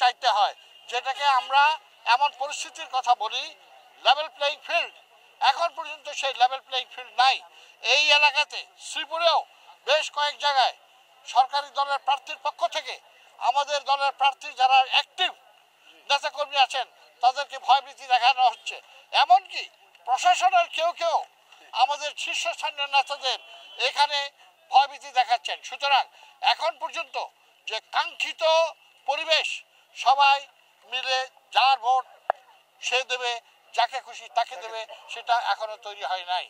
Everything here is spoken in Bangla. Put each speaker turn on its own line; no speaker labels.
চাইতে হয়। যেটাকে আমরা এমন পরিস্থিতির কথা বলি লেভেল প্লেইং ফিল্ড এখন পর্যন্ত সেই লেভেল প্লেইং ফিল্ড নাই। এই এলাকাতে, শ্রীপুরেও বেশ কয়েক জায়গায় সরকারি দলের প্রার্থীর পক্ষ থেকে আমাদের দলের প্রার্থী যারা অ্যাক্টিভ নেতাকর্মী আছেন, তাদেরকে ভয়ভীতি দেখানো হচ্ছে। এমনকি প্রশাসনের কেউ কেউ আমাদের শীর্ষস্থানীয় নেতাদের এখানে ভয়ভীতি দেখাচ্ছেন। সুতরাং এখন পর্যন্ত যে কাঙ্ক্ষিত পরিবেশ সবাই মিলে যার ভোট সে দেবে, যাকে খুশি তাকে দেবে, সেটা এখনও তৈরি হয় নাই।